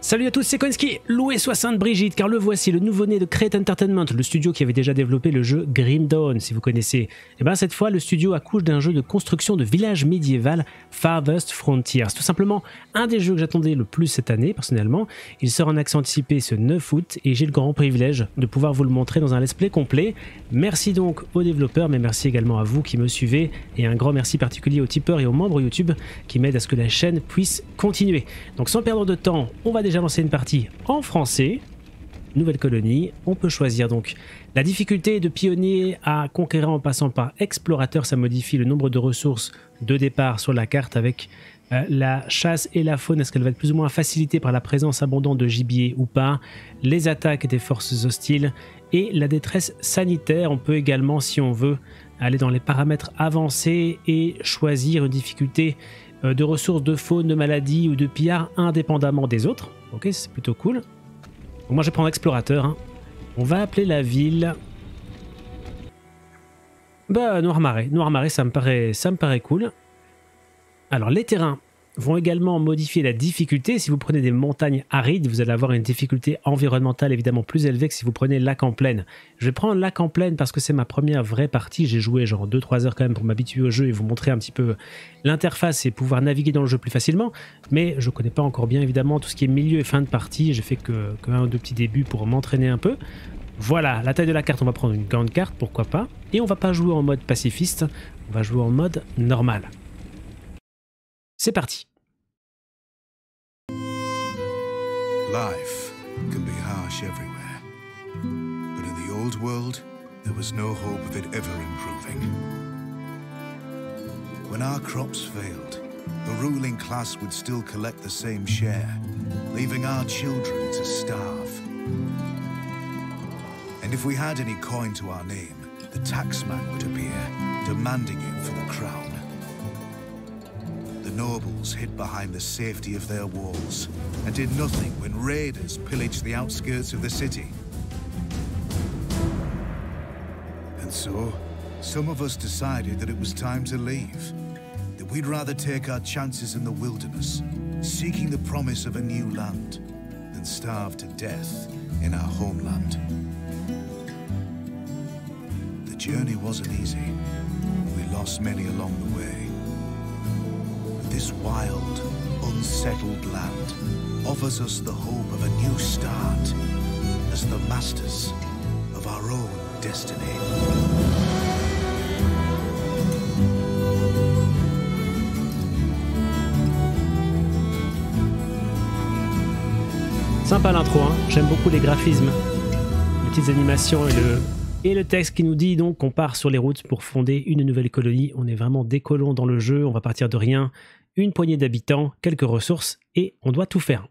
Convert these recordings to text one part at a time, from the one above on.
Salut à tous, c'est Konski, loué 60 Brigitte, car le voici, le nouveau-né de Crate Entertainment, le studio qui avait déjà développé le jeu Grim Dawn, si vous connaissez. Et eh bien cette fois, le studio accouche d'un jeu de construction de village médiéval, Farthest Frontiers. C'est tout simplement un des jeux que j'attendais le plus cette année, personnellement. Il sort en accès anticipé ce 9 août, et j'ai le grand privilège de pouvoir vous le montrer dans un let's play complet. Merci donc aux développeurs, mais merci également à vous qui me suivez, et un grand merci particulier aux tipeurs et aux membres YouTube qui m'aident à ce que la chaîne puisse continuer. Donc sans perdre de temps, on va déjà lancer une partie en français. Nouvelle colonie, on peut choisir donc la difficulté de pionnier à conquérir en passant par explorateur, ça modifie le nombre de ressources de départ sur la carte avec euh, la chasse et la faune, est-ce qu'elle va être plus ou moins facilitée par la présence abondante de gibier ou pas, les attaques des forces hostiles et la détresse sanitaire. On peut également, si on veut, aller dans les paramètres avancés et choisir une difficulté de ressources de faune, de maladies ou de pillards indépendamment des autres. Ok, c'est plutôt cool. moi je vais prendre explorateur. Hein. On va appeler la ville... Bah, Noirmarais. Noirmarais, ça me paraît, ça me paraît cool. Alors, les terrains vont également modifier la difficulté. Si vous prenez des montagnes arides, vous allez avoir une difficulté environnementale évidemment plus élevée que si vous prenez lac en plaine. Je vais prendre lac en plaine parce que c'est ma première vraie partie. J'ai joué genre 2-3 heures quand même pour m'habituer au jeu et vous montrer un petit peu l'interface et pouvoir naviguer dans le jeu plus facilement. Mais je connais pas encore bien évidemment tout ce qui est milieu et fin de partie. J'ai fait que, que un ou deux petits débuts pour m'entraîner un peu. Voilà, la taille de la carte, on va prendre une grande carte, pourquoi pas. Et on va pas jouer en mode pacifiste, on va jouer en mode normal. C'est parti. Life can be harsh everywhere. But in the old world, there was no hope of it ever improving. When our crops failed, the ruling class would still collect the same share, leaving our children to starve. And if we had any coin to our name, the taxman would appear, demanding it for the crown nobles hid behind the safety of their walls and did nothing when raiders pillaged the outskirts of the city. And so, some of us decided that it was time to leave, that we'd rather take our chances in the wilderness, seeking the promise of a new land, than starve to death in our homeland. The journey wasn't easy. We lost many along the way. This wild, unsettled land offers us the hope of a new start as the masters of our own destiny. Sympa l'intro, hein j'aime beaucoup les graphismes, les petites animations et le, et le texte qui nous dit donc qu'on part sur les routes pour fonder une nouvelle colonie. On est vraiment des dans le jeu, on va partir de rien une poignée d'habitants, quelques ressources, et on doit tout faire.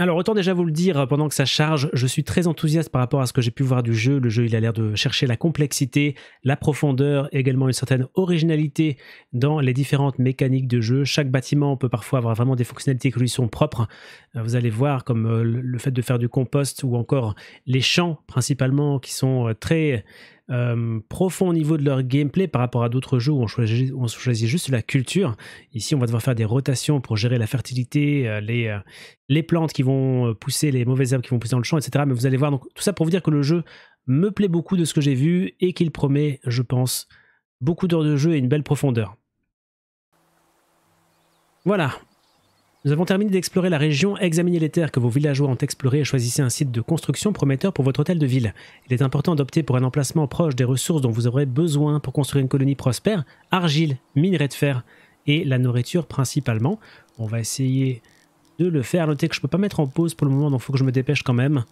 Alors autant déjà vous le dire pendant que ça charge, je suis très enthousiaste par rapport à ce que j'ai pu voir du jeu. Le jeu il a l'air de chercher la complexité, la profondeur, également une certaine originalité dans les différentes mécaniques de jeu. Chaque bâtiment peut parfois avoir vraiment des fonctionnalités qui lui sont propres. Euh, vous allez voir comme euh, le fait de faire du compost ou encore les champs principalement qui sont euh, très euh, profond au niveau de leur gameplay par rapport à d'autres jeux où on choisit, juste la culture. Ici, on va devoir faire des rotations pour gérer la fertilité, euh, les, euh, les plantes qui vont pousser, les mauvaises herbes qui vont pousser dans le champ, etc. Mais vous allez voir, donc tout ça pour vous dire que le jeu me plaît beaucoup de ce que j'ai vu et qu'il promet, je pense, beaucoup d'heures de jeu et une belle profondeur. Voilà, nous avons terminé d'explorer la région, examinez les terres que vos villageois ont explorées et choisissez un site de construction prometteur pour votre hôtel de ville. Il est important d'opter pour un emplacement proche des ressources dont vous aurez besoin pour construire une colonie prospère, argile, minerai de fer et la nourriture principalement. On va essayer de le faire. Notez que je ne peux pas mettre en pause pour le moment, donc il faut que je me dépêche quand même.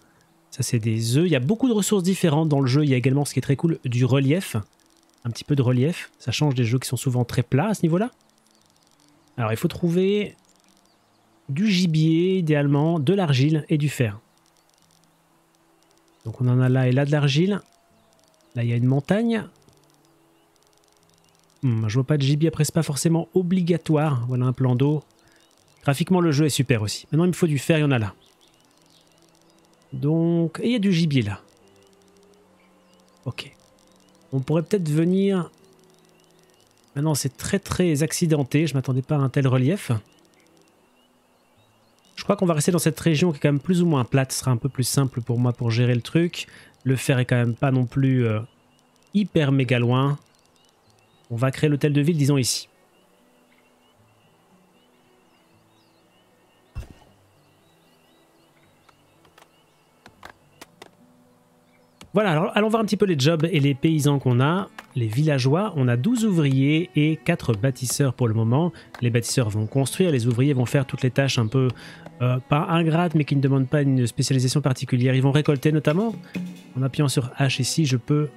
Ça c'est des œufs. Il y a beaucoup de ressources différentes dans le jeu. Il y a également ce qui est très cool, du relief. Un petit peu de relief. Ça change des jeux qui sont souvent très plats à ce niveau-là. Alors il faut trouver du gibier idéalement, de l'argile et du fer. Donc on en a là et là de l'argile. Là il y a une montagne. Hmm, je vois pas de gibier, après c'est pas forcément obligatoire. Voilà un plan d'eau. Graphiquement le jeu est super aussi. Maintenant il me faut du fer, il y en a là. Donc, et il y a du gibier là. Ok. On pourrait peut-être venir... Maintenant c'est très très accidenté, je m'attendais pas à un tel relief. Crois qu'on va rester dans cette région qui est quand même plus ou moins plate. Ce sera un peu plus simple pour moi pour gérer le truc. Le fer est quand même pas non plus euh, hyper méga loin. On va créer l'hôtel de ville, disons ici. Voilà, alors allons voir un petit peu les jobs et les paysans qu'on a. Les villageois, on a 12 ouvriers et 4 bâtisseurs pour le moment. Les bâtisseurs vont construire, les ouvriers vont faire toutes les tâches un peu, euh, pas ingrates, mais qui ne demandent pas une spécialisation particulière. Ils vont récolter notamment, en appuyant sur H ici, je peux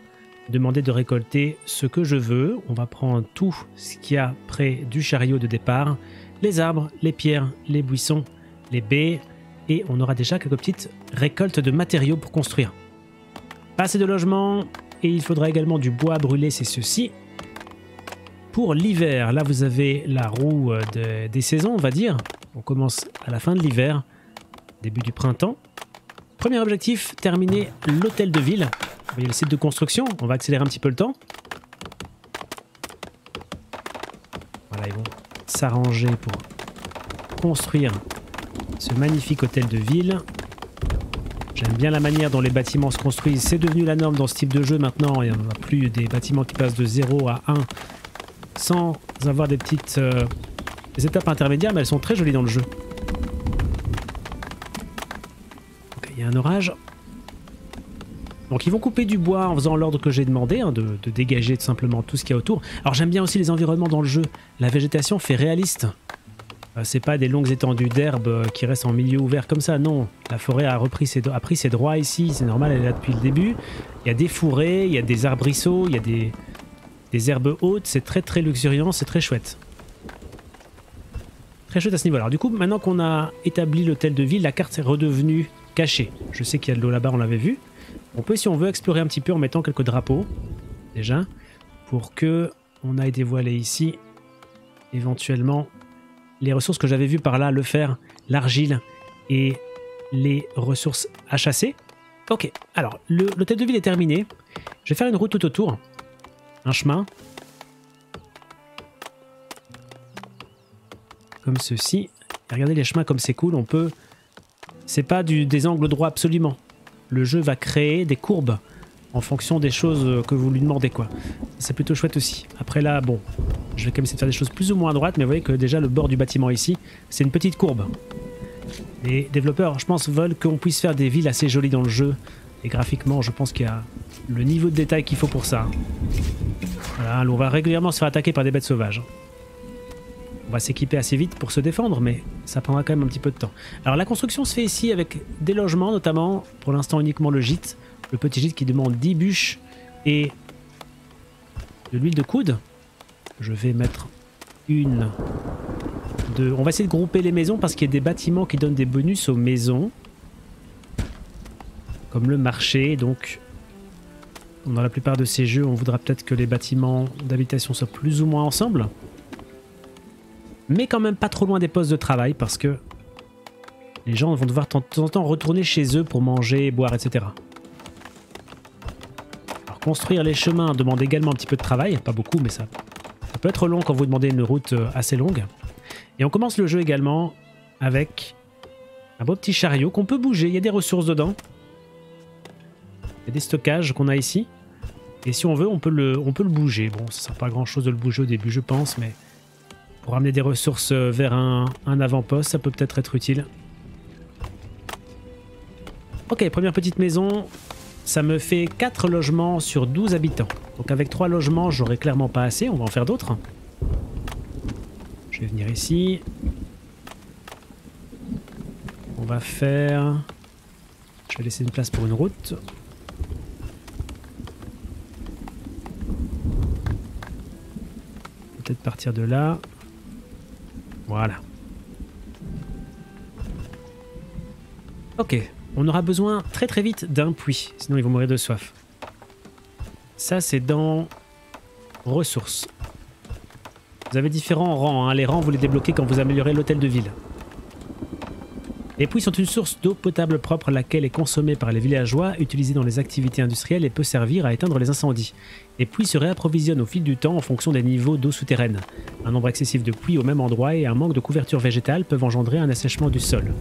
demander de récolter ce que je veux. On va prendre tout ce qu'il y a près du chariot de départ, les arbres, les pierres, les buissons, les baies, et on aura déjà quelques petites récoltes de matériaux pour construire. Assez de logements, et il faudra également du bois brûlé, c'est ceci. Pour l'hiver, là vous avez la roue euh, des saisons, on va dire. On commence à la fin de l'hiver, début du printemps. Premier objectif, terminer l'hôtel de ville. Vous voyez le site de construction, on va accélérer un petit peu le temps. Voilà, ils vont s'arranger pour construire ce magnifique hôtel de ville. J'aime bien la manière dont les bâtiments se construisent. C'est devenu la norme dans ce type de jeu maintenant. Il n'y a plus des bâtiments qui passent de 0 à 1 sans avoir des petites euh, étapes intermédiaires, mais elles sont très jolies dans le jeu. il y a un orage. Donc ils vont couper du bois en faisant l'ordre que j'ai demandé, hein, de, de, dégager tout simplement tout ce qu'il y a autour. Alors j'aime bien aussi les environnements dans le jeu. La végétation fait réaliste. Euh, c'est pas des longues étendues d'herbe euh, qui restent en milieu ouvert comme ça, non. La forêt a, repris ses, pris ses droits ici, c'est normal, elle est là depuis le début. Il y a des fourrés, il y a des arbrisseaux, il y a des, herbes hautes, c'est très très luxuriant, c'est très chouette. Très chouette à ce niveau-là. Alors du coup, maintenant qu'on a établi l'hôtel de ville, la carte est redevenue cachée. Je sais qu'il y a de l'eau là-bas, on l'avait vu. On peut, si on veut, explorer un petit peu en mettant quelques drapeaux, déjà, pour que on aille dévoiler ici, éventuellement, les ressources que j'avais vues par là, le fer, l'argile et les ressources à chasser. Ok, alors l'hôtel de ville est terminé. Je vais faire une route tout autour. Un chemin. Comme ceci. regardez les chemins comme c'est cool, on peut... C'est pas du, des angles droits absolument. Le jeu va créer des courbes en fonction des choses que vous lui demandez quoi. C'est plutôt chouette aussi. Après là, bon, je vais quand même essayer de faire des choses plus ou moins à droite, mais vous voyez que déjà le bord du bâtiment ici, c'est une petite courbe. Les développeurs, je pense, veulent qu'on puisse faire des villes assez jolies dans le jeu. Et graphiquement, je pense qu'il y a le niveau de détail qu'il faut pour ça. Voilà, on va régulièrement se faire attaquer par des bêtes sauvages. On va s'équiper assez vite pour se défendre, mais ça prendra quand même un petit peu de temps. Alors la construction se fait ici avec des logements, notamment, pour l'instant uniquement le gîte. Le petit gîte qui demande 10 bûches et de l'huile de coude. Je vais mettre une, deux... On va essayer de grouper les maisons parce qu'il y a des bâtiments qui donnent des bonus aux maisons. Comme le marché, donc... Dans la plupart de ces jeux, on voudra peut-être que les bâtiments d'habitation soient plus ou moins ensemble. Mais quand même pas trop loin des postes de travail parce que les gens vont devoir de temps en temps retourner chez eux pour manger, boire, etc. Construire les chemins demande également un petit peu de travail, pas beaucoup, mais ça, peut être long quand vous demandez une route euh, assez longue. Et on commence le jeu également avec un beau petit chariot qu'on peut bouger, il y a des ressources dedans. Il y a des stockages qu'on a ici. Et si on veut, on peut le, bouger. Bon, ça sert pas à grand chose de le bouger au début, je pense, mais pour amener des ressources euh, vers un, un avant-poste, ça peut peut-être être utile. Ok, première petite maison ça me fait 4 logements sur 12 habitants. Donc avec 3 logements, j'aurai clairement pas assez, on va en faire d'autres. Je vais venir ici. On va faire... Je vais laisser une place pour une route. Peut-être partir de là. Voilà. Ok, on aura besoin très très vite d'un puits, sinon ils vont mourir de soif. Ça c'est dans ressources. Vous avez différents rangs, hein. les rangs vous les débloquez quand vous améliorez l'hôtel de ville. Les puits sont une source d'eau potable propre laquelle est consommée par les villageois, utilisée dans les activités industrielles et peut servir à éteindre les incendies. Les puits se réapprovisionnent au fil du temps en fonction des niveaux d'eau souterraine. Un nombre excessif de puits au même endroit et un manque de couverture végétale peuvent engendrer un assèchement du sol.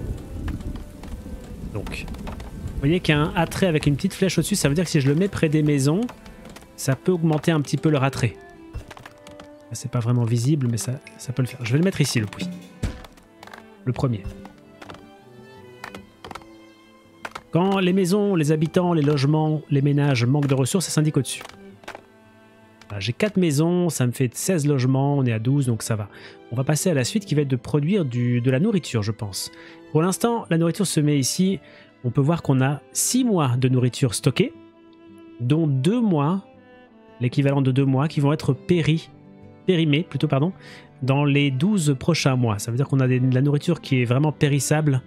Vous voyez qu'il y a un attrait avec une petite flèche au-dessus, ça veut dire que si je le mets près des maisons, ça peut augmenter un petit peu leur attrait. C'est pas vraiment visible, mais ça, ça peut le faire. Je vais le mettre ici, le puits. Le premier. Quand les maisons, les habitants, les logements, les ménages manquent de ressources, ça s'indique au-dessus. J'ai 4 maisons, ça me fait 16 logements, on est à 12, donc ça va. On va passer à la suite qui va être de produire du, de la nourriture, je pense. Pour l'instant, la nourriture se met ici. On peut voir qu'on a 6 mois de nourriture stockée, dont 2 mois, l'équivalent de 2 mois, qui vont être péris, périmés, plutôt, pardon, dans les 12 prochains mois. Ça veut dire qu'on a de la nourriture qui est vraiment périssable.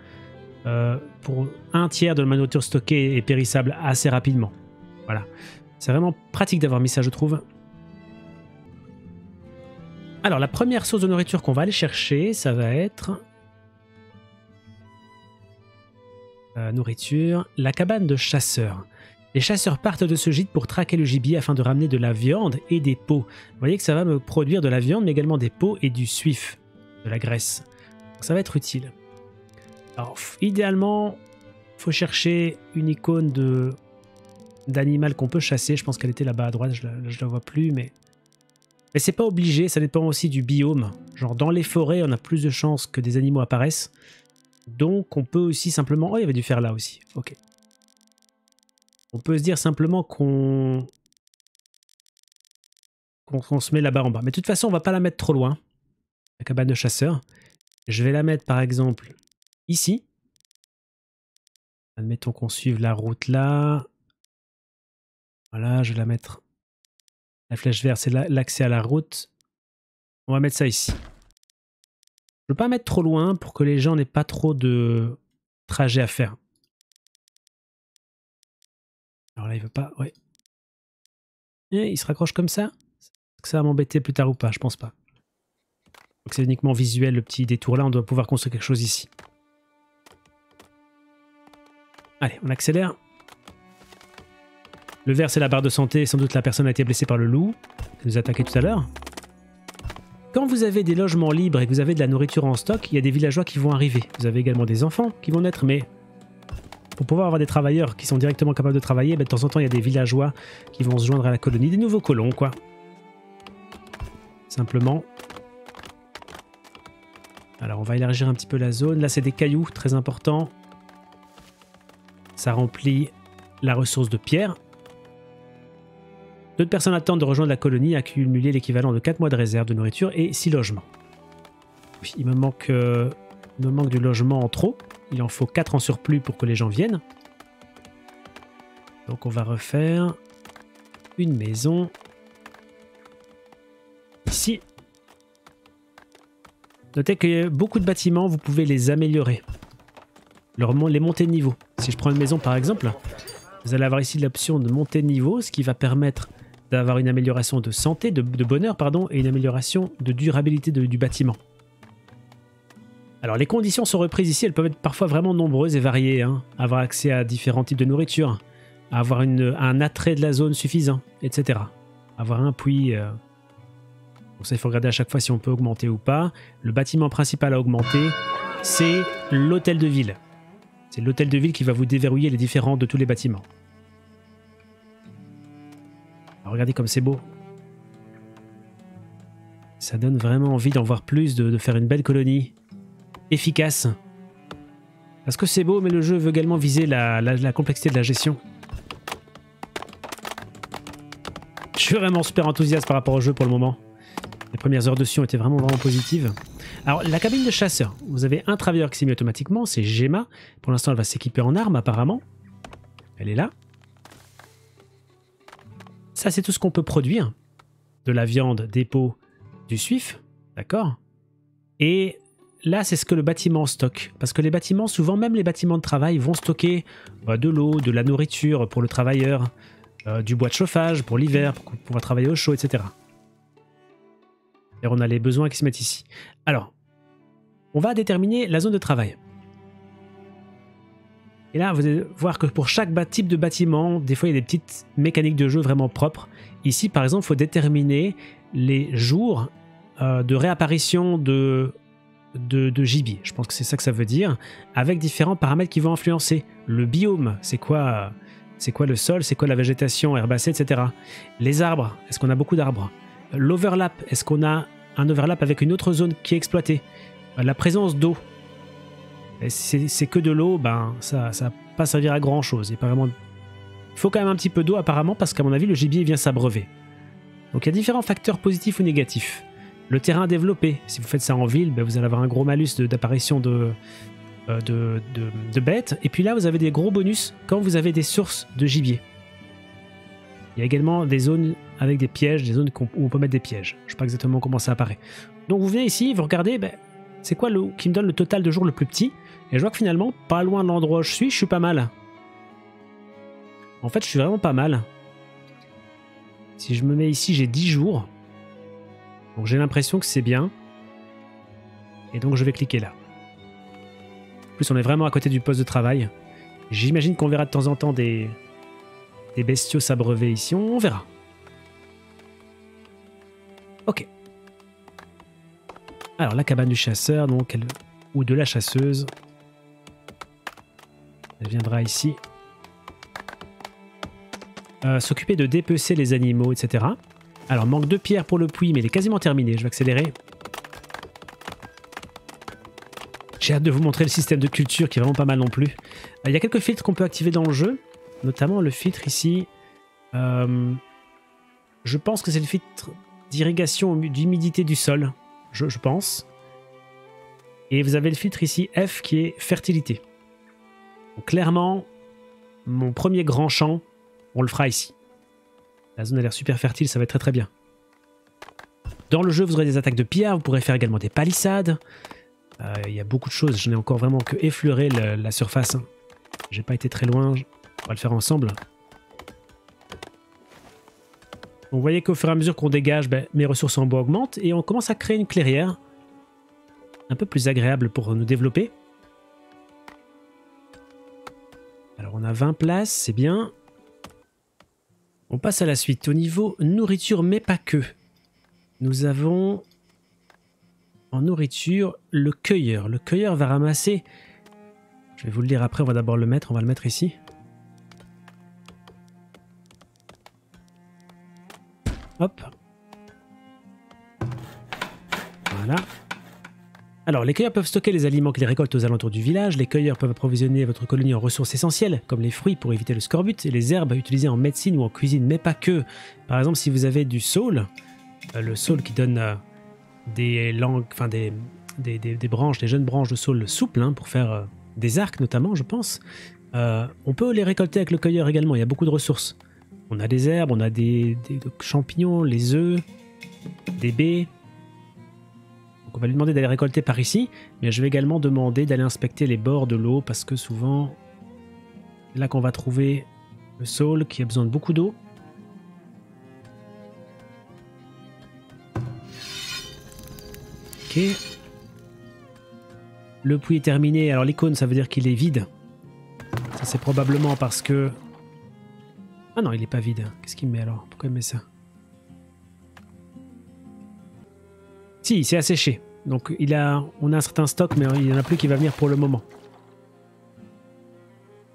Euh, pour un tiers de la nourriture stockée et périssable assez rapidement. Voilà. C'est vraiment pratique d'avoir mis ça, je trouve. Alors, la première source de nourriture qu'on va aller chercher, ça va être... Euh, nourriture, la cabane de chasseurs. Les chasseurs partent de ce gîte pour traquer le gibier afin de ramener de la viande et des peaux. Vous voyez que ça va me produire de la viande, mais également des peaux et du suif, de la graisse. ça va être utile. Alors, idéalement, faut chercher une icône de d'animal qu'on peut chasser. Je pense qu'elle était là-bas à droite, je la, la vois plus, mais mais c'est pas obligé, ça dépend aussi du biome. Genre dans les forêts, on a plus de chances que des animaux apparaissent. Donc on peut aussi simplement... Oh, il y avait du fer là aussi. Ok. On peut se dire simplement qu'on... qu'on se met là-bas en bas. Mais de toute façon, on va pas la mettre trop loin. La cabane de chasseur. Je vais la mettre par exemple ici. Admettons qu'on suive la route là. Voilà, je vais la mettre la flèche verte, c'est l'accès à la route. On va mettre ça ici. Je veux pas mettre trop loin pour que les gens n'aient pas trop de trajet à faire. Alors là, il veut pas, ouais. Il se raccroche comme ça Est-ce que ça va m'embêter plus tard ou pas? Je pense pas. C'est uniquement visuel, le petit détour là. On doit pouvoir construire quelque chose ici. Allez, on accélère. Le vert, c'est la barre de santé. Sans doute la personne a été blessée par le loup. qui nous a attaqué tout à l'heure. Quand vous avez des logements libres et que vous avez de la nourriture en stock, il y a des villageois qui vont arriver. Vous avez également des enfants qui vont naître, mais pour pouvoir avoir des travailleurs qui sont directement capables de travailler, ben, de temps en temps, il y a des villageois qui vont se joindre à la colonie. Des nouveaux colons, quoi. Simplement. Alors, on va élargir un petit peu la zone. Là, c'est des cailloux, très importants. Ça remplit la ressource de pierre. D'autres personnes attendent de rejoindre la colonie, accumuler l'équivalent de 4 mois de réserve de nourriture et 6 logements. il me manque, euh, me manque du logement en trop. Il en faut 4 en surplus pour que les gens viennent. Donc on va refaire une maison ici. Notez que beaucoup de bâtiments, vous pouvez les améliorer. les monter de niveau. Si je prends une maison par exemple, vous allez avoir ici l'option de monter de niveau, ce qui va permettre d'avoir une amélioration de santé, de, bonheur, pardon, et une amélioration de durabilité du bâtiment. Alors les conditions sont reprises ici, elles peuvent être parfois vraiment nombreuses et variées. Hein. Avoir accès à différents types de nourriture, avoir un attrait de la zone suffisant, etc. Avoir un puits... Euh... ça, il faut regarder à chaque fois si on peut augmenter ou pas. Le bâtiment principal à augmenter, c'est l'hôtel de ville. C'est l'hôtel de ville qui va vous déverrouiller les différents de tous les bâtiments regardez comme c'est beau. Ça donne vraiment envie d'en voir plus, de, faire une belle colonie. Efficace. Parce que c'est beau, mais le jeu veut également viser la, complexité de la gestion. Je suis vraiment super enthousiaste par rapport au jeu pour le moment. Les premières heures dessus ont été vraiment, vraiment positives. Alors, la cabine de chasseur. Vous avez un travailleur qui s'est mis automatiquement, c'est Gemma. Pour l'instant, elle va s'équiper en armes, apparemment. Elle est là. Ça, c'est tout ce qu'on peut produire. De la viande, des peaux, du suif, d'accord? Et là, c'est ce que le bâtiment stocke. Parce que les bâtiments, souvent, même les bâtiments de travail, vont stocker bah, de l'eau, de la nourriture pour le travailleur, euh, du bois de chauffage pour l'hiver, pour pouvoir travailler au chaud, etc. Et on a les besoins qui se mettent ici. Alors, on va déterminer la zone de travail. Et là, vous allez voir que pour chaque type de bâtiment, des fois, il y a des petites mécaniques de jeu vraiment propres. Ici, par exemple, il faut déterminer les jours euh, de réapparition de de, de gibier. Je pense que c'est ça que ça veut dire, avec différents paramètres qui vont influencer. Le biome, c'est quoi c'est quoi le sol, c'est quoi la végétation herbacée, etc. Les arbres, est-ce qu'on a beaucoup d'arbres? L'overlap, est-ce qu'on a un overlap avec une autre zone qui est exploitée? La présence d'eau, c'est que de l'eau, ben ça ça va pas servir à grand chose. Il, faut quand même un petit peu d'eau apparemment parce qu'à mon avis le gibier vient s'abreuver. Donc il y a différents facteurs positifs ou négatifs. Le terrain développé, si vous faites ça en ville, ben, vous allez avoir un gros malus d'apparition de, euh, de, de, bêtes. Et puis là, vous avez des gros bonus quand vous avez des sources de gibier. Il y a également des zones avec des pièges, des zones où on peut mettre des pièges. Je ne sais pas exactement comment ça apparaît. Donc vous venez ici, vous regardez, ben, c'est quoi le qui me donne le total de jours le plus petit? Et je vois que finalement, pas loin de l'endroit où je suis, je suis pas mal. En fait, je suis vraiment pas mal. Si je me mets ici, j'ai 10 jours. Donc j'ai l'impression que c'est bien. Et donc je vais cliquer là plus, on est vraiment à côté du poste de travail. J'imagine qu'on verra de temps en temps des, des bestiaux s'abreuver ici. On verra. Ok. Alors, la cabane du chasseur, donc, ou de la chasseuse. Elle viendra ici. Euh, s'occuper de dépecer les animaux, etc. Alors, manque de pierre pour le puits, mais il est quasiment terminé. Je vais accélérer. J'ai hâte de vous montrer le système de culture qui est vraiment pas mal non plus. Euh, il y a quelques filtres qu'on peut activer dans le jeu, notamment le filtre ici. Euh, je pense que c'est le filtre d'irrigation d'humidité du sol, je, pense. Et vous avez le filtre ici F qui est fertilité. Clairement, mon premier grand champ, on le fera ici. La zone a l'air super fertile, ça va être très très bien. Dans le jeu, vous aurez des attaques de pierre, vous pourrez faire également des palissades. Euh, il y a beaucoup de choses. Je n'ai encore vraiment que effleuré la, surface. J'ai pas été très loin. On va le faire ensemble. vous voyez qu'au fur et à mesure qu'on dégage, ben, mes ressources en bois augmentent et on commence à créer une clairière un peu plus agréable pour nous développer. On a 20 places, c'est bien. On passe à la suite. Au niveau nourriture, mais pas que. Nous avons en nourriture le cueilleur. Le cueilleur va ramasser, je vais vous le dire après, on va d'abord le mettre, on va le mettre ici. Hop. Voilà. Alors, les cueilleurs peuvent stocker les aliments qu'ils récoltent aux alentours du village. Les cueilleurs peuvent approvisionner votre colonie en ressources essentielles, comme les fruits pour éviter le scorbut, et les herbes utilisées en médecine ou en cuisine, mais pas que. Par exemple, si vous avez du saule, euh, le saule qui donne euh, des enfin des, branches, des jeunes branches de saule souples hein, pour faire euh, des arcs notamment, je pense. On peut les récolter avec le cueilleur également. Il y a beaucoup de ressources. On a des herbes, on a des, champignons, les œufs, des baies. On va lui demander d'aller récolter par ici, mais je vais également demander d'aller inspecter les bords de l'eau parce que souvent, là qu'on va trouver le saule qui a besoin de beaucoup d'eau. Le puits est terminé. Alors l'icône, ça veut dire qu'il est vide. Ça, c'est probablement parce que... Ah non, il n'est pas vide. Qu'est-ce qu'il met alors? Pourquoi il met ça? Si, c'est asséché. Donc il a, on a un certain stock, mais il n'y en a plus qui va venir pour le moment.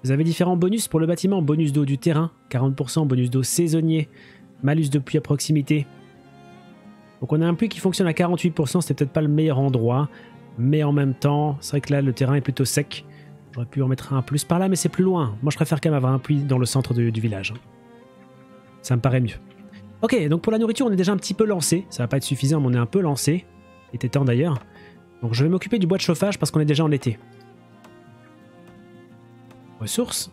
Vous avez différents bonus pour le bâtiment. Bonus d'eau du terrain, 40%, bonus d'eau saisonnier, malus de pluie à proximité, donc on a un puits qui fonctionne à 48%, c'était peut-être pas le meilleur endroit, mais en même temps, c'est vrai que là le terrain est plutôt sec. J'aurais pu en mettre un plus par là, mais c'est plus loin. Moi je préfère quand même avoir un puits dans le centre du village. Ça me paraît mieux. Ok, donc pour la nourriture, on est déjà un petit peu lancé. Ça va pas être suffisant, mais on est un peu lancé. Il était temps d'ailleurs. Donc je vais m'occuper du bois de chauffage parce qu'on est déjà en été. Ressources.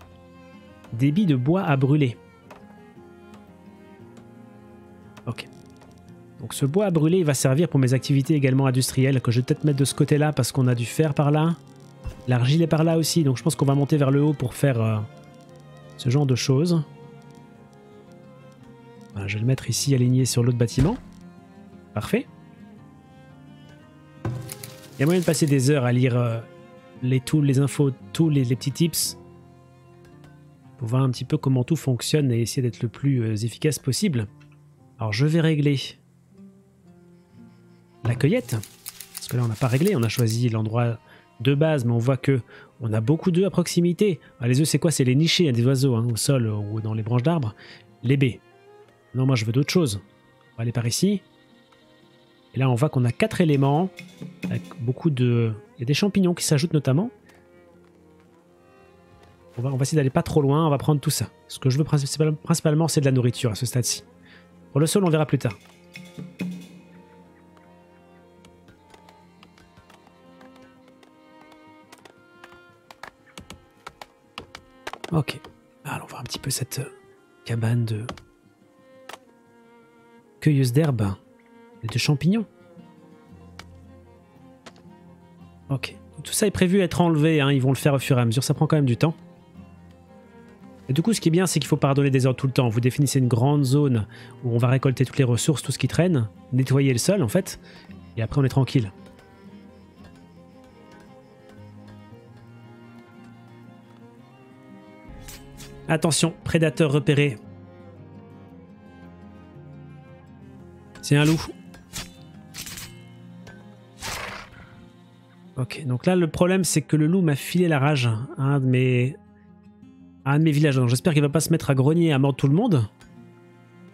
Débit de bois à brûler. Ok. Donc ce bois à brûler, il va servir pour mes activités également industrielles, que je vais peut-être mettre de ce côté-là parce qu'on a du fer par là. L'argile est par là aussi, donc je pense qu'on va monter vers le haut pour faire euh, ce genre de choses. Je vais le mettre ici aligné sur l'autre bâtiment. Parfait. Il y a moyen de passer des heures à lire euh, les les infos, tous les, petits tips pour voir un petit peu comment tout fonctionne et essayer d'être le plus euh, efficace possible. Alors je vais régler la cueillette. Parce que là, on n'a pas réglé, on a choisi l'endroit de base, mais on voit que on a beaucoup d'œufs à proximité. Les œufs, c'est quoi? C'est les nichés, hein, des oiseaux, hein, au sol ou dans les branches d'arbres. Les baies. Non, moi, je veux d'autres choses. On va aller par ici. Et là, on voit qu'on a quatre éléments, avec beaucoup de... Il y a des champignons qui s'ajoutent notamment. On va, essayer d'aller pas trop loin, on va prendre tout ça. Ce que je veux principalement, c'est de la nourriture à ce stade-ci. Pour le sol, on verra plus tard. Ok. On va voir un petit peu cette cabane de d'herbes et de champignons. Ok. Tout ça est prévu être enlevé, hein. ils vont le faire au fur et à mesure, ça prend quand même du temps. Et du coup, ce qui est bien, c'est qu'il faut pardonner des ordres tout le temps. Vous définissez une grande zone où on va récolter toutes les ressources, tout ce qui traîne, nettoyer le sol en fait, et après on est tranquille. Attention, prédateur repéré. C'est un loup. Ok, donc là le problème c'est que le loup m'a filé la rage à un de mes, un de mes villages. J'espère qu'il va pas se mettre à grogner à mordre tout le monde.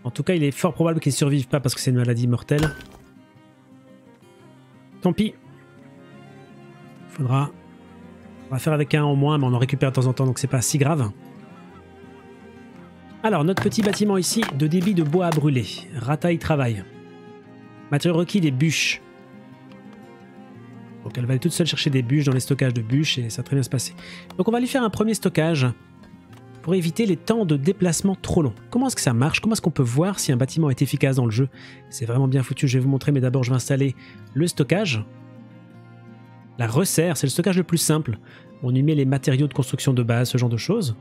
En tout cas, il est fort probable qu'il ne survive pas parce que c'est une maladie mortelle. Tant pis. Faudra... On va faire avec un au moins, mais on en récupère de temps en temps, donc c'est pas si grave. Alors, notre petit bâtiment ici, de débit de bois à brûler. Rataille travail. Matériaux requis, des bûches. Donc elle va aller toute seule chercher des bûches dans les stockages de bûches et ça va très bien se passer. Donc on va lui faire un premier stockage pour éviter les temps de déplacement trop longs. Comment est-ce que ça marche? Comment est-ce qu'on peut voir si un bâtiment est efficace dans le jeu? C'est vraiment bien foutu, je vais vous montrer, mais d'abord je vais installer le stockage. La resserre, c'est le stockage le plus simple. On y met les matériaux de construction de base, ce genre de choses.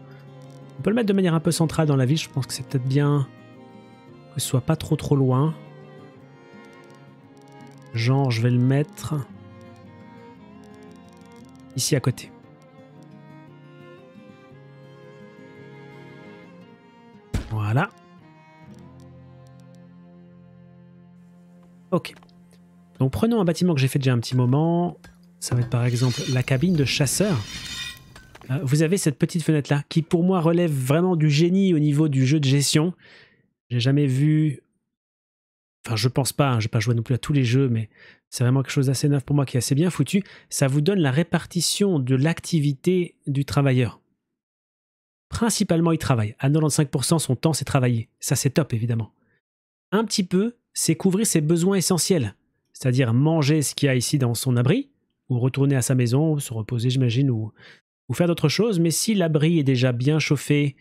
On peut le mettre de manière un peu centrale dans la ville, je pense que c'est peut-être bien que ce soit pas trop trop loin. Genre, je vais le mettre ici à côté. Voilà. Ok. Donc prenons un bâtiment que j'ai fait déjà un petit moment. Ça va être par exemple la cabine de chasseur. Euh, vous avez cette petite fenêtre là qui pour moi relève vraiment du génie au niveau du jeu de gestion. J'ai jamais vu Enfin, je pense pas, hein, je vais pas jouer non plus à tous les jeux, mais c'est vraiment quelque chose d'assez neuf pour moi qui est assez bien foutu. Ça vous donne la répartition de l'activité du travailleur. Principalement, il travaille. À 95%, son temps, c'est travailler. Ça, c'est top, évidemment. Un petit peu, c'est couvrir ses besoins essentiels. C'est-à-dire manger ce qu'il y a ici dans son abri, ou retourner à sa maison, se reposer, j'imagine, ou, ou faire d'autres choses. Mais si l'abri est déjà bien chauffé,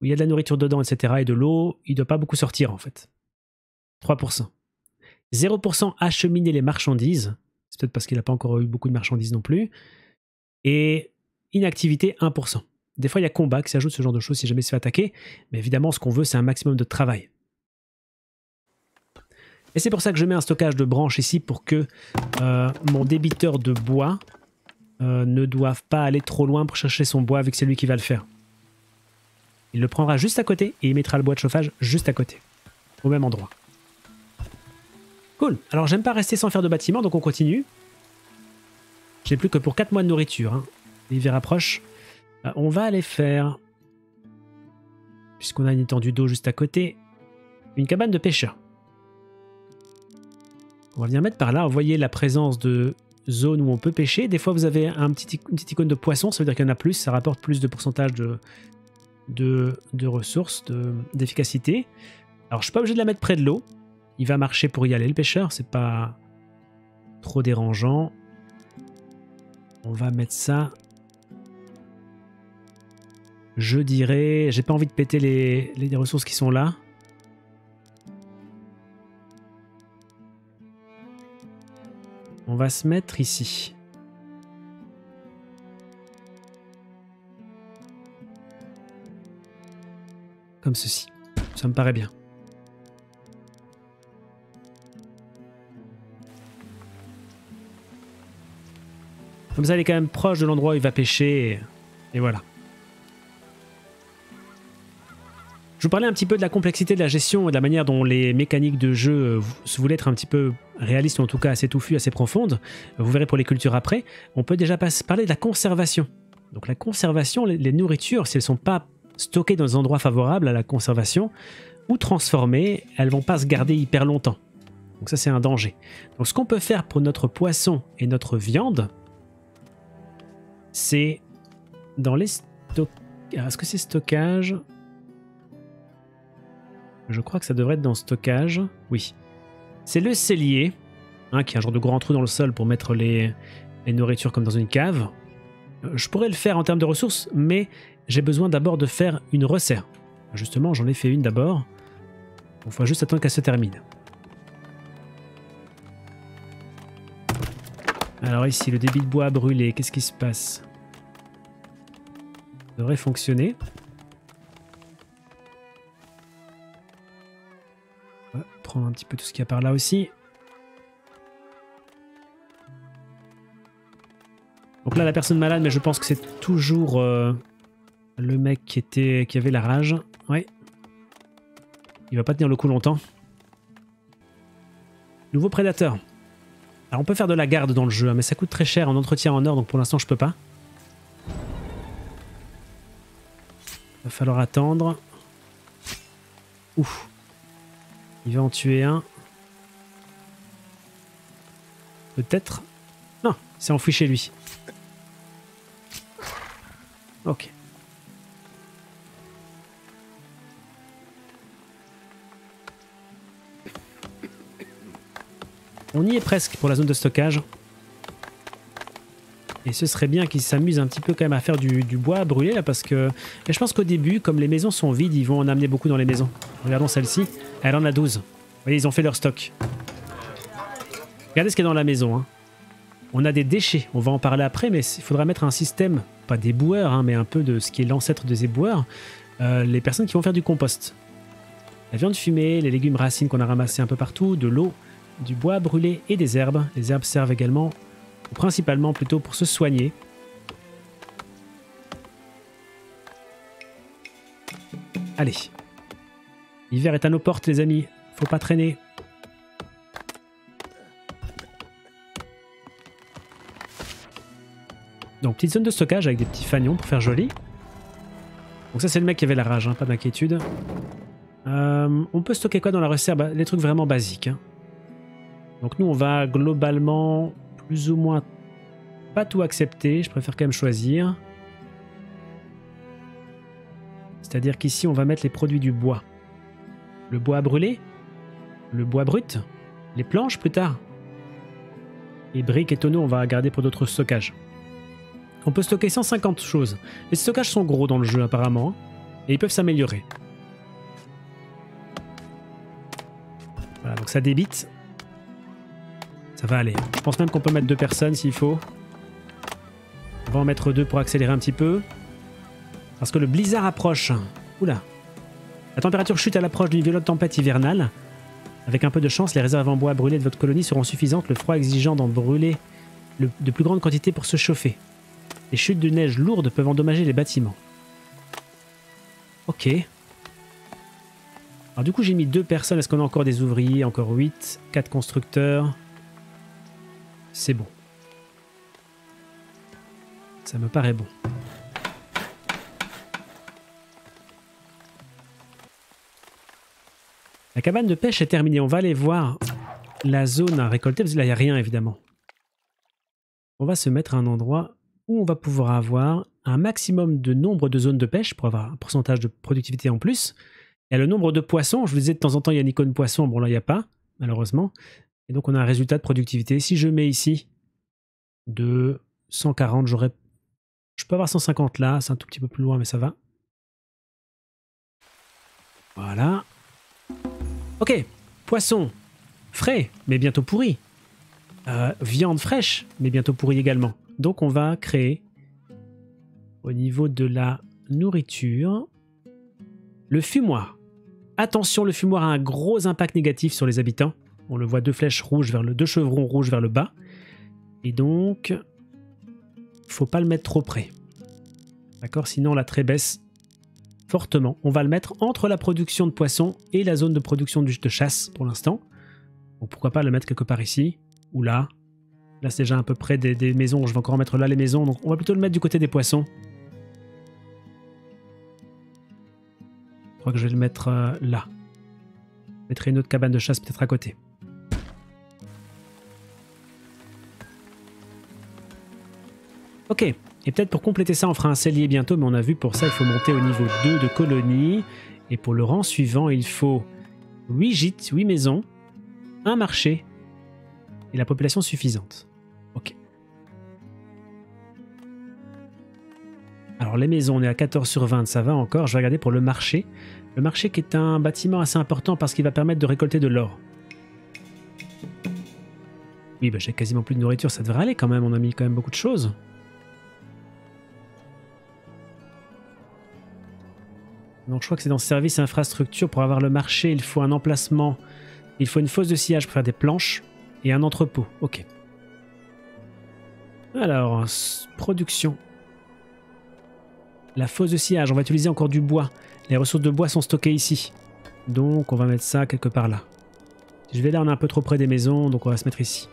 où il y a de la nourriture dedans, etc., et de l'eau, il ne doit pas beaucoup sortir, en fait. 3%. 0% acheminer les marchandises. C'est peut-être parce qu'il n'a pas encore eu beaucoup de marchandises non plus. Et inactivité, 1%. Des fois, il y a combat qui s'ajoute ce genre de choses si jamais il se fait attaquer. Mais évidemment, ce qu'on veut, c'est un maximum de travail. Et c'est pour ça que je mets un stockage de branches ici pour que euh, mon débiteur de bois euh, ne doive pas aller trop loin pour chercher son bois vu que c'est lui qui va le faire. Il le prendra juste à côté et il mettra le bois de chauffage juste à côté, au même endroit. Cool. Alors j'aime pas rester sans faire de bâtiment, donc on continue. J'ai plus que pour 4 mois de nourriture. Hein. L'hiver approche. Euh, on va aller faire, puisqu'on a une étendue d'eau juste à côté, une cabane de pêcheurs. On va venir mettre par là. Vous voyez la présence de zones où on peut pêcher. Des fois, vous avez un petit, une petite icône de poisson. Ça veut dire qu'il y en a plus. Ça rapporte plus de pourcentage de, ressources, d'efficacité. Alors, je suis pas obligé de la mettre près de l'eau. Il va marcher pour y aller, le pêcheur. C'est pas trop dérangeant. On va mettre ça. Je dirais... J'ai pas envie de péter les, les ressources qui sont là. On va se mettre ici. Comme ceci. Ça me paraît bien. Comme ça, il est quand même proche de l'endroit où il va pêcher. Et, voilà. Je vous parlais un petit peu de la complexité de la gestion et de la manière dont les mécaniques de jeu euh, se voulaient être un petit peu réalistes, ou en tout cas assez touffues, assez profondes. Vous verrez pour les cultures après. On peut déjà parler de la conservation. Donc la conservation, les nourritures, si elles ne sont pas stockées dans des endroits favorables à la conservation ou transformées, elles vont pas se garder hyper longtemps. Donc ça c'est un danger. Donc ce qu'on peut faire pour notre poisson et notre viande, c'est dans les stockages. Est-ce que c'est stockage? Je crois que ça devrait être dans stockage. Oui. C'est le cellier, hein, qui est un genre de grand trou dans le sol pour mettre les, les nourritures comme dans une cave. Euh, je pourrais le faire en termes de ressources, mais j'ai besoin d'abord de faire une resserre. Justement, j'en ai fait une d'abord. Il faut juste attendre qu'elle se termine. Alors ici, le débit de bois a brûlé. Qu'est-ce qui se passe? Ça devrait fonctionner. On va prendre un petit peu tout ce qu'il y a par là aussi. Donc là, la personne malade, mais je pense que c'est toujours euh, le mec qui, était, qui avait la rage. Ouais. Il va pas tenir le coup longtemps. Nouveau prédateur. Alors on peut faire de la garde dans le jeu, hein, mais ça coûte très cher en entretien en or, donc pour l'instant je peux pas. Va falloir attendre. Ouf. Il va en tuer un. Peut-être. Non, il s'est enfui chez lui. Ok. On y est presque pour la zone de stockage. Et ce serait bien qu'ils s'amusent un petit peu quand même à faire du, bois à brûler là parce que... Et je pense qu'au début, comme les maisons sont vides, ils vont en amener beaucoup dans les maisons. Regardons celle-ci. Elle en a 12. Vous voyez, ils ont fait leur stock. Regardez ce qu'il y a dans la maison. Hein. On a des déchets, on va en parler après, mais il faudra mettre un système, pas des boueurs, hein, mais un peu de ce qui est l'ancêtre des éboueurs, euh, les personnes qui vont faire du compost. La viande fumée, les légumes racines qu'on a ramassés un peu partout, de l'eau, du bois brûlé et des herbes. Les herbes servent également, principalement plutôt pour se soigner. Allez. L'hiver est à nos portes les amis, faut pas traîner. Donc petite zone de stockage avec des petits fanions pour faire joli. Donc ça c'est le mec qui avait la rage, hein, pas d'inquiétude. Euh, on peut stocker quoi dans la recette bah, Les trucs vraiment basiques. Hein. Donc nous, on va globalement plus ou moins pas tout accepter. Je préfère quand même choisir. C'est-à-dire qu'ici, on va mettre les produits du bois. Le bois à brûler, le bois brut, les planches plus tard. Et briques et tonneaux, on va garder pour d'autres stockages. On peut stocker 150 choses. Les stockages sont gros dans le jeu apparemment. Et ils peuvent s'améliorer. Voilà, donc ça débite. Ça va aller. Je pense même qu'on peut mettre deux personnes s'il faut. On va en mettre deux pour accélérer un petit peu. Parce que le blizzard approche. Oula. La température chute à l'approche d'une violente tempête hivernale. Avec un peu de chance, les réserves en bois brûlées de votre colonie seront suffisantes, le froid exigeant d'en brûler de plus grandes quantités pour se chauffer. Les chutes de neige lourdes peuvent endommager les bâtiments. Ok. Alors du coup j'ai mis deux personnes, est-ce qu'on a encore des ouvriers? Encore 8, 4 constructeurs. C'est bon. Ça me paraît bon. La cabane de pêche est terminée. On va aller voir la zone à récolter, parce là, il n'y a rien, évidemment. On va se mettre à un endroit où on va pouvoir avoir un maximum de nombre de zones de pêche pour avoir un pourcentage de productivité en plus. Et le nombre de poissons, je vous disais de temps en temps, il y a une icône poisson. Bon, là, il n'y a pas, malheureusement. Et donc on a un résultat de productivité. Si je mets ici de 140, j'aurais... Je peux avoir 150 là, c'est un tout petit peu plus loin, mais ça va. Voilà. Ok, poisson frais, mais bientôt pourri. Euh, viande fraîche, mais bientôt pourri également. Donc on va créer au niveau de la nourriture le fumoir. Attention, le fumoir a un gros impact négatif sur les habitants. On le voit deux flèches rouges vers le, deux chevrons rouges vers le bas. Et donc, faut pas le mettre trop près. D'accord? Sinon, la baisse fortement. On va le mettre entre la production de poissons et la zone de production de chasse pour l'instant. Pourquoi pas le mettre quelque part ici ou là. Là c'est déjà à peu près des, maisons. Je vais encore mettre là les maisons. Donc on va plutôt le mettre du côté des poissons. Je crois que je vais le mettre euh, là. Je mettrai une autre cabane de chasse peut-être à côté. Ok, et peut-être pour compléter ça, on fera un cellier bientôt, mais on a vu pour ça, il faut monter au niveau 2 de colonie. Et pour le rang suivant, il faut 8 gîtes, 8 maisons, un marché et la population suffisante. Ok. Alors les maisons, on est à 14 sur 20, ça va encore. Je vais regarder pour le marché. Le marché qui est un bâtiment assez important parce qu'il va permettre de récolter de l'or. Oui, bah, j'ai quasiment plus de nourriture, ça devrait aller quand même, on a mis quand même beaucoup de choses. Donc je crois que c'est dans service infrastructure. Pour avoir le marché, il faut un emplacement. Il faut une fosse de sillage pour faire des planches et un entrepôt. Ok. Alors, production. La fosse de sillage, on va utiliser encore du bois. Les ressources de bois sont stockées ici. Donc on va mettre ça quelque part là. Je vais là, on est un peu trop près des maisons, donc on va se mettre ici.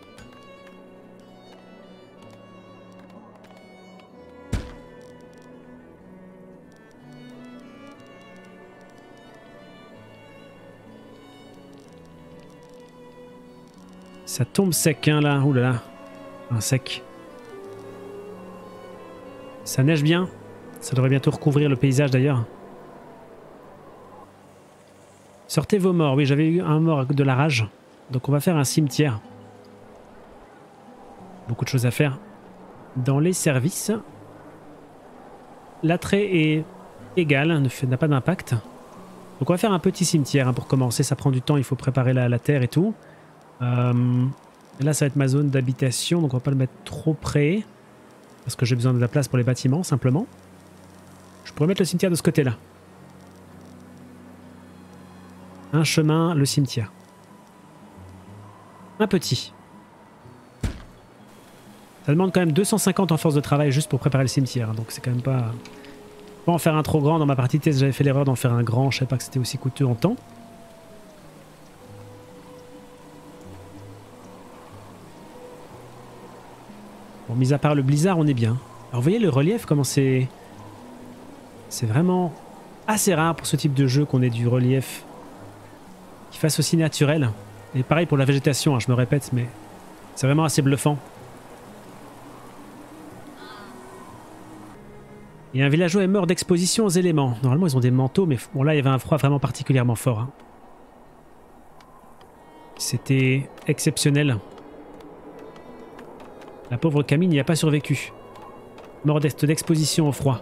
Ça tombe sec, hein, là. Ouh. Un sec. Ça neige bien. Ça devrait bientôt recouvrir le paysage, d'ailleurs. Sortez vos morts. Oui, j'avais eu un mort de la rage. Donc on va faire un cimetière. Beaucoup de choses à faire. Dans les services, l'attrait est égal, n'a pas d'impact. Donc on va faire un petit cimetière hein, pour commencer. Ça prend du temps, il faut préparer la terre et tout. Euh, là, ça va être ma zone d'habitation, donc on va pas le mettre trop près. Parce que j'ai besoin de la place pour les bâtiments, simplement. Je pourrais mettre le cimetière de ce côté-là. Un chemin, le cimetière. Un petit. Ça demande quand même 250 en force de travail juste pour préparer le cimetière. Donc c'est quand même pas... Pas en faire un trop grand. Dans ma partie test, j'avais fait l'erreur d'en faire un grand. Je savais pas que c'était aussi coûteux en temps. Mis à part le blizzard, on est bien. Alors, vous voyez le relief, comment c'est... C'est vraiment assez rare pour ce type de jeu qu'on ait du relief qui fasse aussi naturel. Et pareil pour la végétation, hein, je me répète, mais c'est vraiment assez bluffant. Et un villageois est mort d'exposition aux éléments. Normalement, ils ont des manteaux, mais bon, là, il y avait un froid vraiment particulièrement fort. Hein. C'était exceptionnel. La pauvre Camille n'y a pas survécu. Mordeste d'exposition au froid.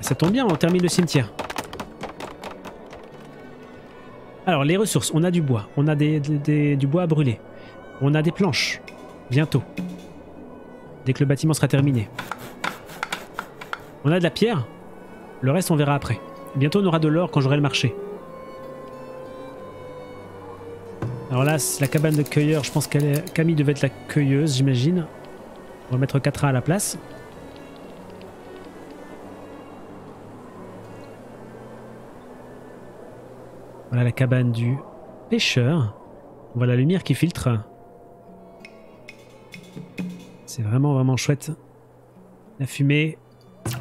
Ça tombe bien, on termine le cimetière. Alors, les ressources, on a du bois, on a du bois à brûler, on a des planches, bientôt, dès que le bâtiment sera terminé. On a de la pierre, le reste on verra après. Bientôt on aura de l'or quand j'aurai le marché. Alors là, la cabane de cueilleur. Je pense qu'elle Camille devait être la cueilleuse, j'imagine. On va mettre 4A à la place. Voilà la cabane du pêcheur. On voit la lumière qui filtre. C'est vraiment vraiment chouette. La fumée. Il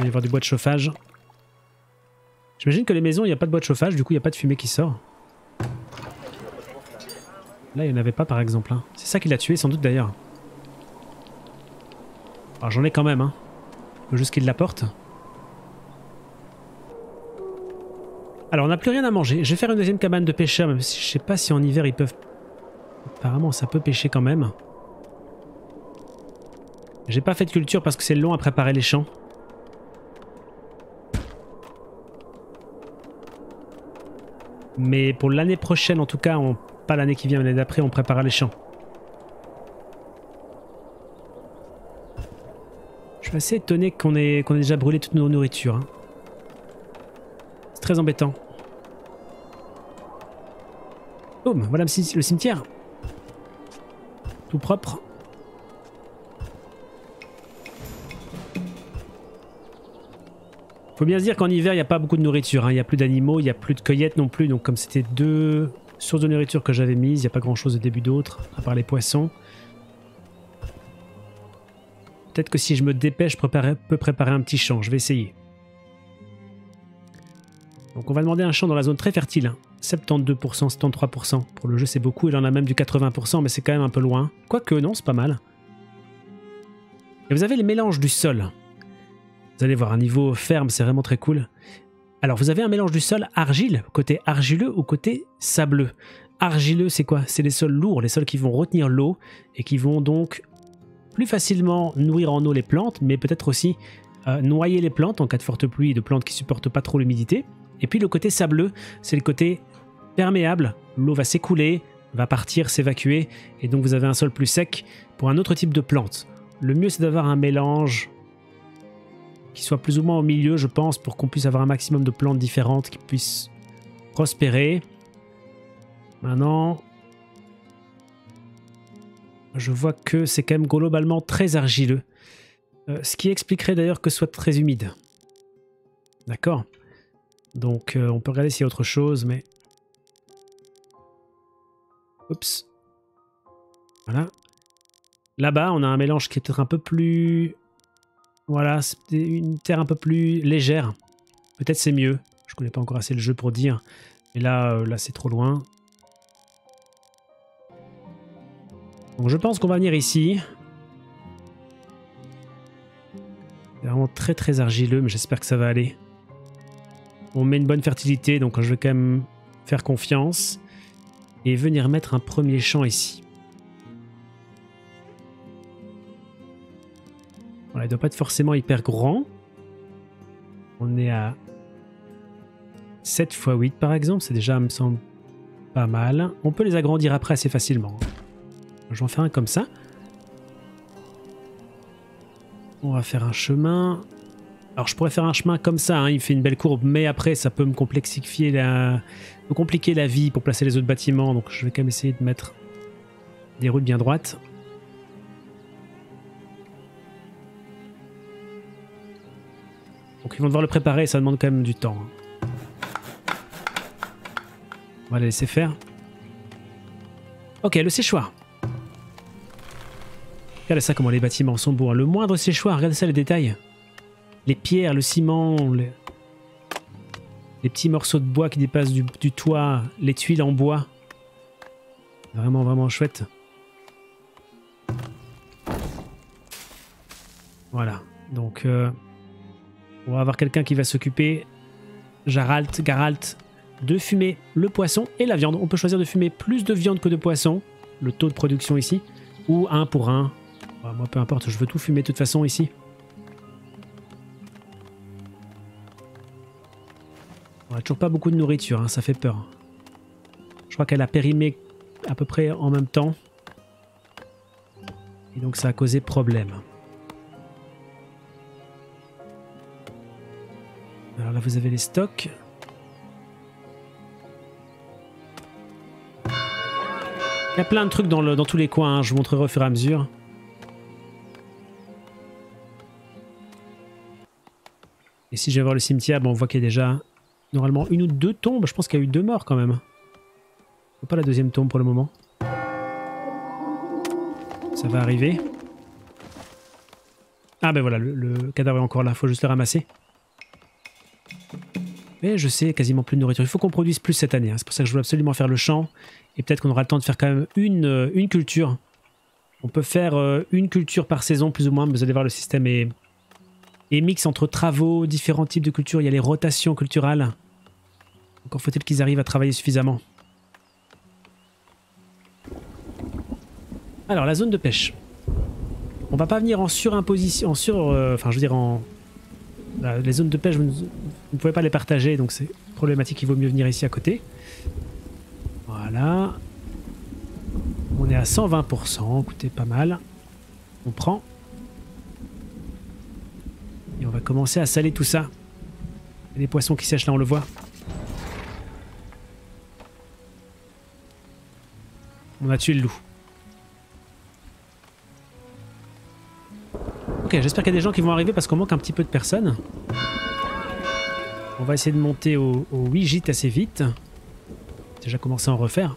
va y avoir du bois de chauffage. J'imagine que les maisons, il n'y a pas de bois de chauffage, du coup il n'y a pas de fumée qui sort. Là, il n'y en avait pas, par exemple. Hein. C'est ça qui l'a tué, sans doute, d'ailleurs. Alors, j'en ai quand même, hein. Faut juste qu'il l'apporte. Alors, on n'a plus rien à manger. Je vais faire une deuxième cabane de pêcheurs, même si je sais pas si en hiver, ils peuvent... Apparemment, ça peut pêcher quand même. J'ai pas fait de culture parce que c'est long à préparer les champs. Mais pour l'année prochaine, en tout cas, on l'année qui vient, l'année d'après, on préparera les champs. Je suis assez étonné qu'on ait, ait déjà brûlé toute nos nourritures. Hein. C'est très embêtant. Boum, voilà le cimetière. Tout propre. Faut bien se dire qu'en hiver, il n'y a pas beaucoup de nourriture. hein. Il n'y a plus d'animaux, il n'y a plus de cueillettes non plus. Donc comme c'était deux sources de nourriture que j'avais mises, il n'y a pas grand-chose de début d'autre, à part les poissons. Peut-être que si je me dépêche, je peux préparer un petit champ. Je vais essayer. Donc on va demander un champ dans la zone très fertile. hein. 72%, 73%. Pour le jeu, c'est beaucoup. Il en a même du 80%, mais c'est quand même un peu loin. Quoique, non, c'est pas mal. Et vous avez les mélanges du sol. Vous allez voir, un niveau ferme, c'est vraiment très cool. Alors, vous avez un mélange du sol argile, côté argileux ou côté sableux. Argileux, c'est quoi? C'est les sols lourds, les sols qui vont retenir l'eau et qui vont donc plus facilement nourrir en eau les plantes, mais peut-être aussi euh, noyer les plantes en cas de forte pluie de plantes qui supportent pas trop l'humidité. Et puis le côté sableux, c'est le côté perméable. L'eau va s'écouler, va partir, s'évacuer, et donc vous avez un sol plus sec pour un autre type de plante. Le mieux, c'est d'avoir un mélange qui soit plus ou moins au milieu, je pense, pour qu'on puisse avoir un maximum de plantes différentes qui puissent prospérer. Maintenant, je vois que c'est quand même globalement très argileux. Euh, ce qui expliquerait d'ailleurs que ce soit très humide. D'accord Donc euh, on peut regarder s'il y a autre chose, mais... Oups. Voilà. Là-bas, on a un mélange qui est peut-être un peu plus... Voilà, c'est une terre un peu plus légère. Peut-être c'est mieux. Je connais pas encore assez le jeu pour dire. Mais là, euh, là c'est trop loin. Donc je pense qu'on va venir ici. C'est vraiment très très argileux, mais j'espère que ça va aller. On met une bonne fertilité, donc je vais quand même faire confiance. Et venir mettre un premier champ ici. Voilà, il doit pas être forcément hyper grand. On est à 7 x 8 par exemple, c'est déjà, me semble, pas mal. On peut les agrandir après assez facilement. Je vais en faire un comme ça. On va faire un chemin. Alors je pourrais faire un chemin comme ça, hein, il fait une belle courbe, mais après ça peut me complexifier la... me compliquer la vie pour placer les autres bâtiments, donc je vais quand même essayer de mettre des routes bien droites. Ils vont devoir le préparer, ça demande quand même du temps. hein. On va les laisser faire. Ok, le séchoir. Regardez ça comment les bâtiments sont beaux. hein. Le moindre séchoir, regardez ça les détails. Les pierres, le ciment, les, petits morceaux de bois qui dépassent du, du toit, les tuiles en bois. Vraiment, vraiment chouette. Voilà. Donc, euh, on va avoir quelqu'un qui va s'occuper, Jaralt, Garalt, de fumer le poisson et la viande. On peut choisir de fumer plus de viande que de poisson, le taux de production ici, ou un pour un. Moi, peu importe, je veux tout fumer de toute façon ici. On a toujours pas beaucoup de nourriture, hein, ça fait peur. Je crois qu'elle a périmé à peu près en même temps. Et donc ça a causé problème. Vous avez les stocks. Il y a plein de trucs dans, tous les coins, hein, je vous montrerai au fur et à mesure. Et si je vais voir le cimetière, bon, on voit qu'il y a déjà normalement une ou deux tombes. Je pense qu'il y a eu deux morts quand même. Pas la deuxième tombe pour le moment. Ça va arriver. Ah ben voilà, le, le cadavre est encore là, faut juste le ramasser. Mais je sais, quasiment plus de nourriture. Il faut qu'on produise plus cette année. hein. C'est pour ça que je voulais absolument faire le champ. Et peut-être qu'on aura le temps de faire quand même une, euh, une culture. On peut faire euh, une culture par saison, plus ou moins. Mais vous allez voir, le système est, est mix entre travaux, différents types de cultures. Il y a les rotations culturales. Encore faut-il qu'ils arrivent à travailler suffisamment. Alors, la zone de pêche. On va pas venir en surimposition, en sur, euh, enfin je veux dire en, les zones de pêche, vous ne, pouvez pas les partager, donc c'est problématique. Il vaut mieux venir ici à côté. Voilà. On est à 120%. Écoutez, pas mal. On prend. Et on va commencer à saler tout ça. Il poissons qui sèchent là, on le voit. On a tué le loup. Ok, j'espère qu'il y a des gens qui vont arriver parce qu'on manque un petit peu de personnes. On va essayer de monter au, au 8 gîtes assez vite. Déjà commencé à en refaire.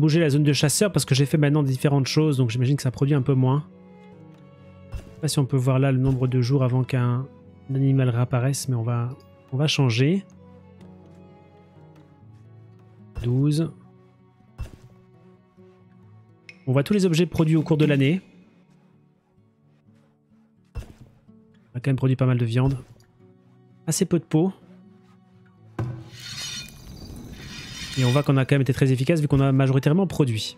Bouger la zone de chasseur parce que j'ai fait maintenant différentes choses, donc j'imagine que ça produit un peu moins. Je sais pas si on peut voir là le nombre de jours avant qu'un animal réapparaisse, mais on va, on va changer. 12. On voit tous les objets produits au cours de l'année. On a quand même produit pas mal de viande. Assez peu de peau. Et on voit qu'on a quand même été très efficace vu qu'on a majoritairement produit.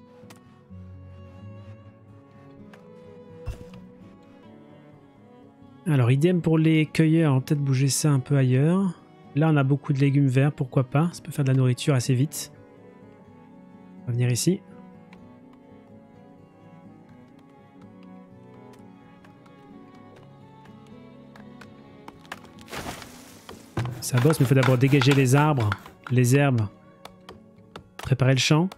Alors idem pour les cueilleurs, on va peut-être bouger ça un peu ailleurs. Là on a beaucoup de légumes verts, pourquoi pas, ça peut faire de la nourriture assez vite. On va venir ici. Ça bosse, mais il faut d'abord dégager les arbres, les herbes, préparer le champ.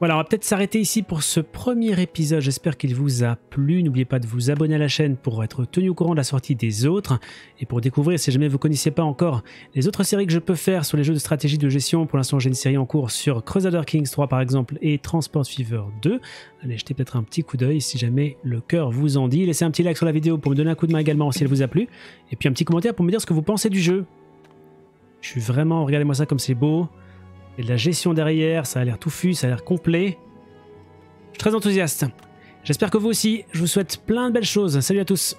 Voilà, on va peut-être s'arrêter ici pour ce premier épisode. J'espère qu'il vous a plu. N'oubliez pas de vous abonner à la chaîne pour être tenu au courant de la sortie des autres et pour découvrir, si jamais vous ne connaissiez pas encore, les autres séries que je peux faire sur les jeux de stratégie de gestion. Pour l'instant, j'ai une série en cours sur Crusader Kings 3 par exemple et Transport Fever 2. Allez jetez peut-être un petit coup d'œil si jamais le cœur vous en dit. Laissez un petit like sur la vidéo pour me donner un coup de main également si elle vous a plu. Et puis un petit commentaire pour me dire ce que vous pensez du jeu. Je suis vraiment, regardez-moi ça comme c'est beau. Il y a de la gestion derrière, ça a l'air touffu, ça a l'air complet. Je suis très enthousiaste. J'espère que vous aussi. Je vous souhaite plein de belles choses. Salut à tous.